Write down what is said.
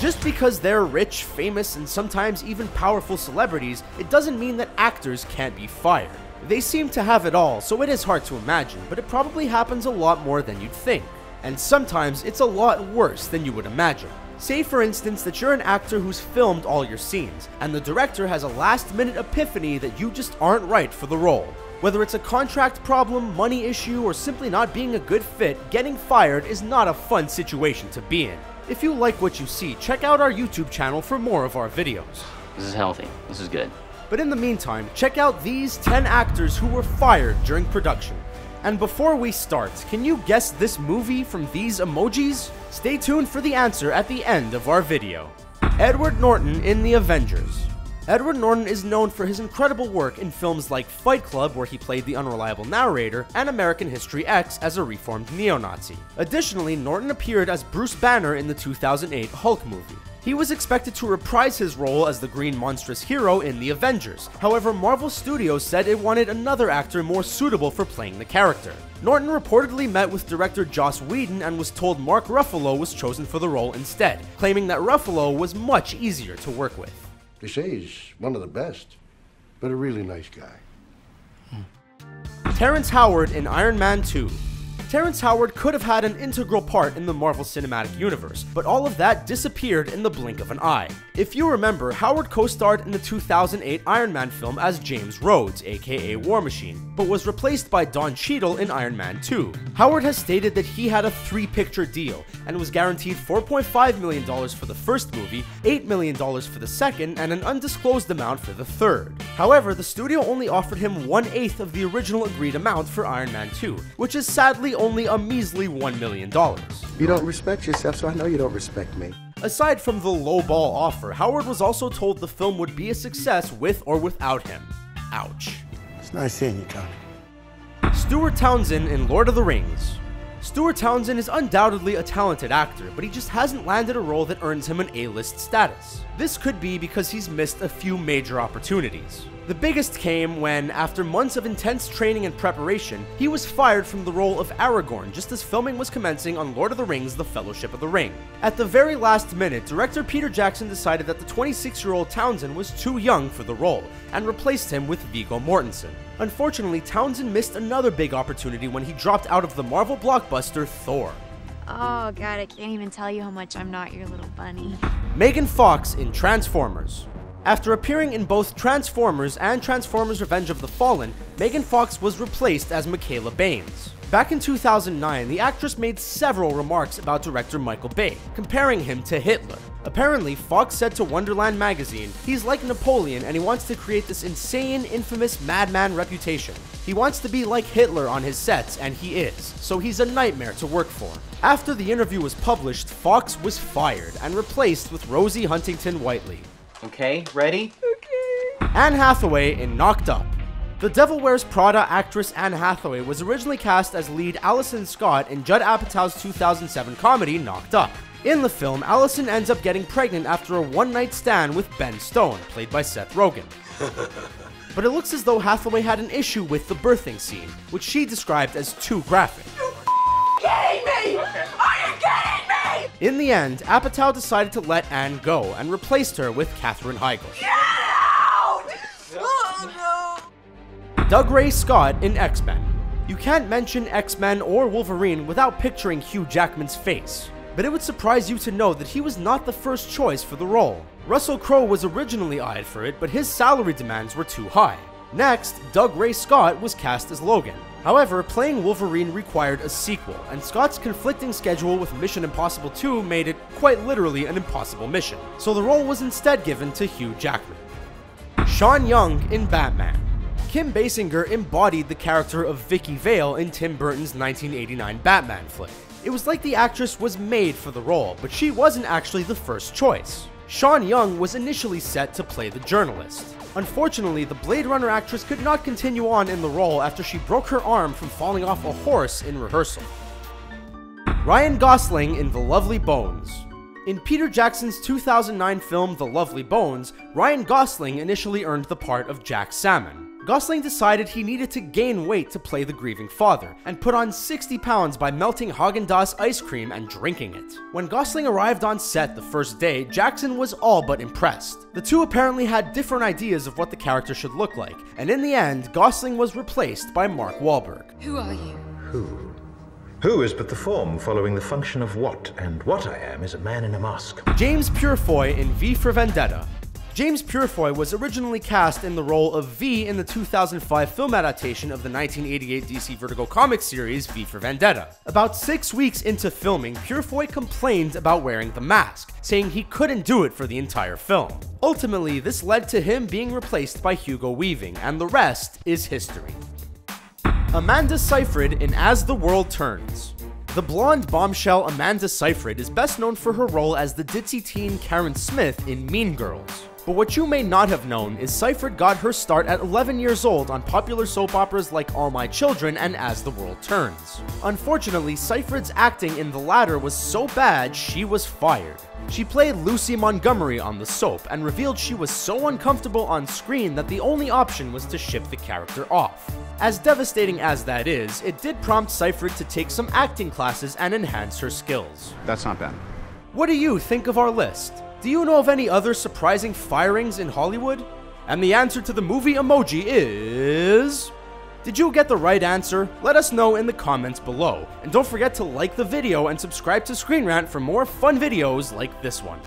Just because they're rich, famous, and sometimes even powerful celebrities, it doesn't mean that actors can't be fired. They seem to have it all, so it is hard to imagine, but it probably happens a lot more than you'd think. And sometimes it's a lot worse than you would imagine. Say, for instance, that you're an actor who's filmed all your scenes, and the director has a last minute epiphany that you just aren't right for the role. Whether it's a contract problem, money issue, or simply not being a good fit, getting fired is not a fun situation to be in. If you like what you see, check out our YouTube channel for more of our videos. This is healthy. This is good. But in the meantime, check out these 10 actors who were fired during production. And before we start, can you guess this movie from these emojis? Stay tuned for the answer at the end of our video. Edward Norton in The Avengers. Edward Norton is known for his incredible work in films like Fight Club, where he played the unreliable narrator, and American History X as a reformed neo Nazi. Additionally, Norton appeared as Bruce Banner in the 2008 Hulk movie. He was expected to reprise his role as the green monstrous hero in The Avengers. However, Marvel Studios said it wanted another actor more suitable for playing the character. Norton reportedly met with director Joss Whedon and was told Mark Ruffalo was chosen for the role instead, claiming that Ruffalo was much easier to work with. They say he's one of the best, but a really nice guy. Terrence Howard in Iron Man 2. Terrence Howard could have had an integral part in the Marvel Cinematic Universe, but all of that disappeared in the blink of an eye. If you remember, Howard co starred in the 2008 Iron Man film as James Rhodes, aka War Machine, but was replaced by Don Cheadle in Iron Man 2. Howard has stated that he had a three picture deal and was guaranteed $4.5 million for the first movie, $8 million for the second, and an undisclosed amount for the third. However, the studio only offered him one eighth of the original agreed amount for Iron Man 2, which is sadly only a measly $1 million. You don't respect yourself, so I know you don't respect me. Aside from the lowball offer, Howard was also told the film would be a success with or without him. Ouch. It's nice seeing you, Tony. Stuart Townsend in Lord of the Rings. Stuart Townsend is undoubtedly a talented actor, but he just hasn't landed a role that earns him an A-list status. This could be because he's missed a few major opportunities. The biggest came when, after months of intense training and preparation, he was fired from the role of Aragorn just as filming was commencing on Lord of the Rings The Fellowship of the Ring. At the very last minute, director Peter Jackson decided that the 26 year old Townsend was too young for the role and replaced him with Viggo Mortensen. Unfortunately, Townsend missed another big opportunity when he dropped out of the Marvel blockbuster Thor. Oh god, I can't even tell you how much I'm not your little bunny. Megan Fox in Transformers. After appearing in both Transformers and Transformers Revenge of the Fallen, Megan Fox was replaced as Mikaela Banes. Back in 2009, the actress made several remarks about director Michael Bay, comparing him to Hitler. Apparently, Fox said to Wonderland magazine, he's like Napoleon and he wants to create this insane, infamous madman reputation. He wants to be like Hitler on his sets, and he is, so he's a nightmare to work for. After the interview was published, Fox was fired and replaced with Rosie Huntington Whiteley. Okay, ready? Okay. Anne Hathaway in Knocked Up. The Devil Wears Prada actress Anne Hathaway was originally cast as lead Allison Scott in Judd Apatow's 2007 comedy Knocked Up. In the film, Allison ends up getting pregnant after a one night stand with Ben Stone, played by Seth Rogen. but it looks as though Hathaway had an issue with the birthing scene, which she described as too graphic. In the end, Apatow decided to let Anne go and replaced her with Katherine Heigl. Get out! Oh Dougray Scott in X Men. You can't mention X Men or Wolverine without picturing Hugh Jackman's face. But it would surprise you to know that he was not the first choice for the role. Russell Crowe was originally eyed for it, but his salary demands were too high. Next, Dougray Scott was cast as Logan. However, playing Wolverine required a sequel, and Scott's conflicting schedule with Mission Impossible 2 made it quite literally an impossible mission. So the role was instead given to Hugh Jackman. Sean Young in Batman. Kim Basinger embodied the character of Vicki Vale in Tim Burton's 1989 Batman flick. It was like the actress was made for the role, but she wasn't actually the first choice. Sean Young was initially set to play the journalist. Unfortunately, the Blade Runner actress could not continue on in the role after she broke her arm from falling off a horse in rehearsal. Ryan Gosling in The Lovely Bones. In Peter Jackson's 2009 film The Lovely Bones, Ryan Gosling initially earned the part of Jack Salmon. Gosling decided he needed to gain weight to play the grieving father, and put on 60 pounds by melting Haagen-Dazs ice cream and drinking it. When Gosling arrived on set the first day, Jackson was all but impressed. The two apparently had different ideas of what the character should look like, and in the end, Gosling was replaced by Mark Wahlberg. Who are you? Who? Who is but the form following the function of what, and what I am is a man in a mask. James Purefoy in V for Vendetta. James Purefoy was originally cast in the role of V in the 2005 film adaptation of the 1988 DC Vertigo comic series V for Vendetta. About six weeks into filming, Purefoy complained about wearing the mask, saying he couldn't do it for the entire film. Ultimately, this led to him being replaced by Hugo Weaving, and the rest is history. Amanda Seyfried in As the World Turns. The blonde bombshell Amanda Seyfried is best known for her role as the ditzy teen Karen Smith in Mean Girls. But what you may not have known is Seyfried got her start at 11 years old on popular soap operas like All My Children and As the World Turns. Unfortunately, Seyfried's acting in the latter was so bad she was fired. She played Lucy Montgomery on the soap and revealed she was so uncomfortable on screen that the only option was to ship the character off. As devastating as that is, it did prompt Seyfried to take some acting classes and enhance her skills. That's not bad. What do you think of our list? Do you know of any other surprising firings in Hollywood? And the answer to the movie emoji is... Did you get the right answer? Let us know in the comments below. And don't forget to like the video and subscribe to Screen Rant for more fun videos like this one.